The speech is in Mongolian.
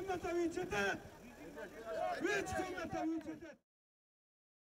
комната винчете! Вич комната винчете!